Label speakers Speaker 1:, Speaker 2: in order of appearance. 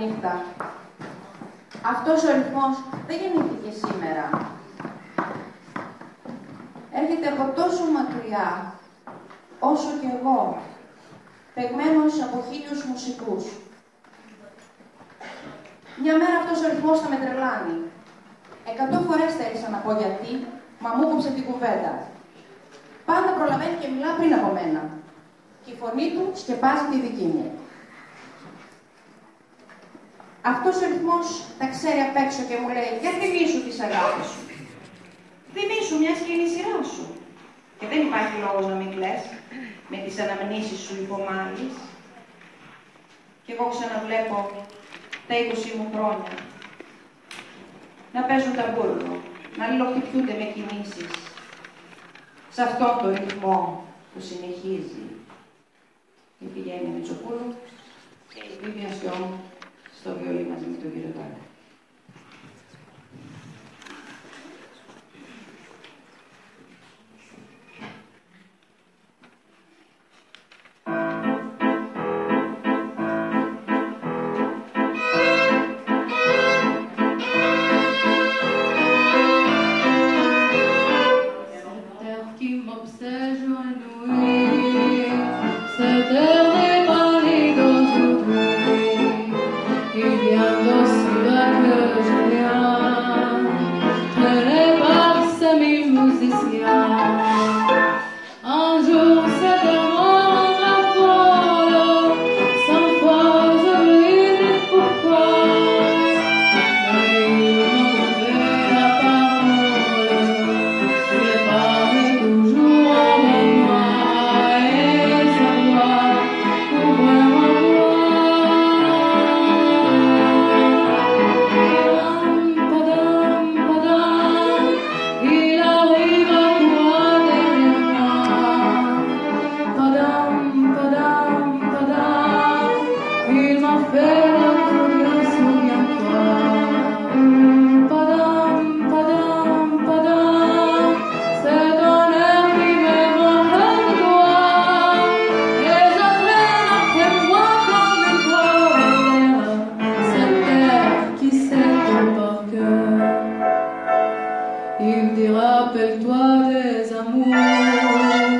Speaker 1: νύχτα. Αυτός ο ρυθμός δεν γεννήθηκε σήμερα. Έρχεται από τόσο μακριά, όσο και εγώ, παιγμένος από χίλιους μουσικούς. Μια μέρα αυτός ο ρυθμός θα με τρελάνει. Εκατό φορές θέλησα να πω γιατί, μα μου κόψε την κουβέντα. Πάντα προλαβαίνει και μιλά πριν από μένα. Και η φωνή του σκεπάζει τη δική μου. Αυτός ο ρυθμός τα ξέρει απ' έξω και μου λέει «Για θυμίσου τις αγάπη σου». Θυμίσου μια και είναι η σειράς σου. Και δεν υπάρχει λόγος να μην κλαις με τις αναμνήσεις σου υπομάλεις. Και εγώ ξαναβλέπω τα 20 μου χρόνια να παίζουν τα μπουρνο, να λιλοχτυπιούνται με κινήσεις σε αυτόν τον ρυθμό που συνεχίζει η Φιγένεια Μητσοπούλου και η Βίβια στο βιολί μαζί με τον κύριο 乡.
Speaker 2: rappelle-toi des amours.